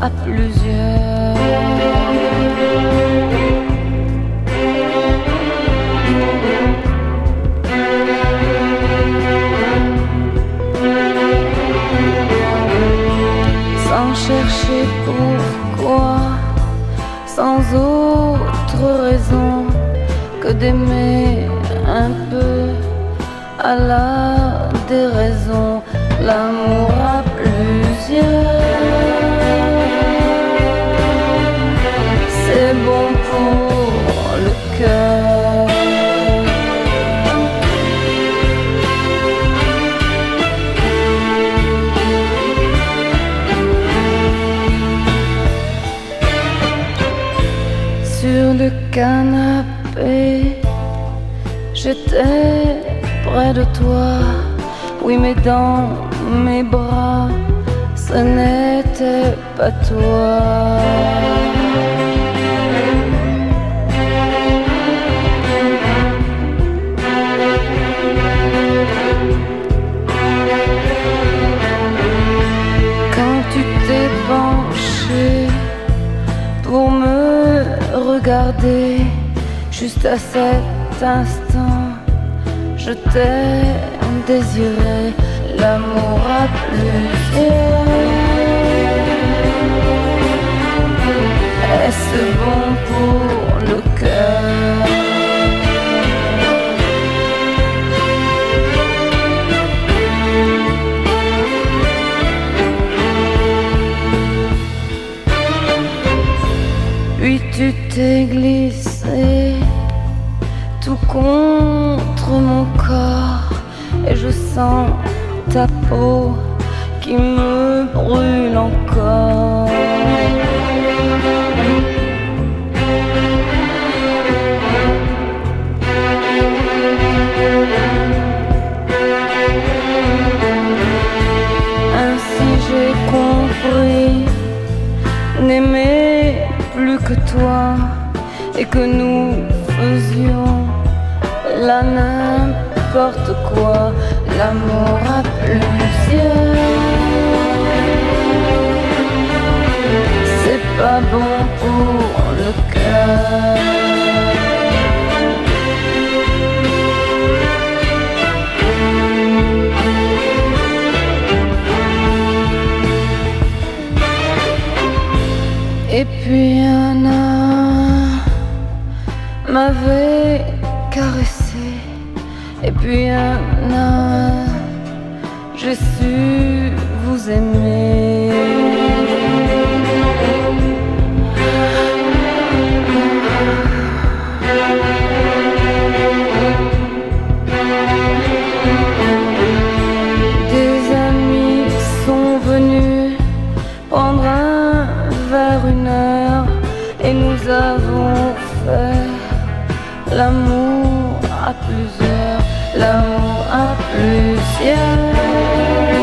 à plusieurs. Sans chercher pourquoi, sans autre raison que d'aimer un peu à la canapé, j'étais près de toi. Oui, mais dans mes bras, ce n'était pas toi. Quand tu t'es penché pour me regarder, juste à cet instant, je t'ai désiré l'amour. Est-ce bon? T'es glissé tout contre mon corps et je sens ta peau qui me brûle encore. Et que nous faisions là n'importe quoi, l'amour à plusieurs. C'est pas bon pour le cœur. Et puis un an m'avait caressé. Et puis un an, j'ai su vous aimer. L'amour à plusieurs, l'amour à plusieurs.